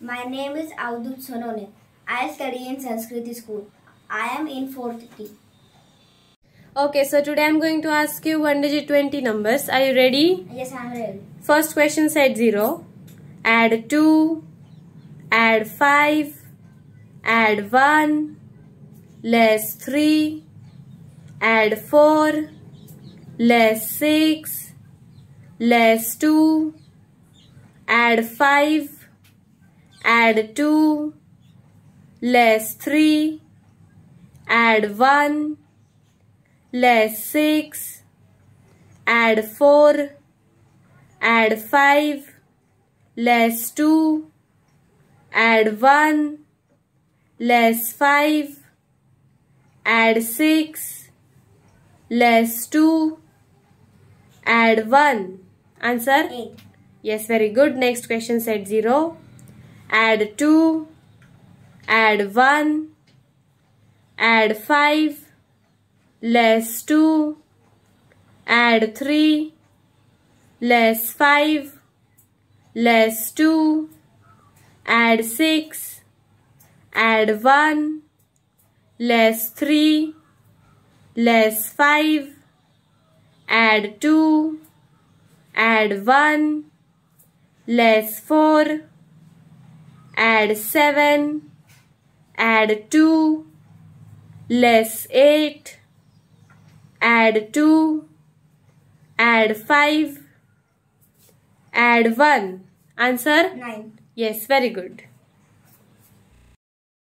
My name is Avadhoot Sonawane. I study in Sanskriti school. I am in 4th T. Okay, so today I'm going to ask you 1 digit 20 numbers. Are you ready? Yes, I am ready. First question said 0. Add 2. Add 5. Add 1. Less 3. Add 4. Less 6. Less 2. Add 5 add 2 less 3 add 1 less 6 add 4 add 5 less 2 add 1 less 5 add 6 less 2 add 1 answer? 8 yes very good. Next question set 0 add 2, add 1, add 5, less 2, add 3, less 5, less 2, add 6, add 1, less 3, less 5, add 2, add 1, less 4, add 7, add 2, less 8, add 2, add 5, add 1. Answer? 9. Yes, very good.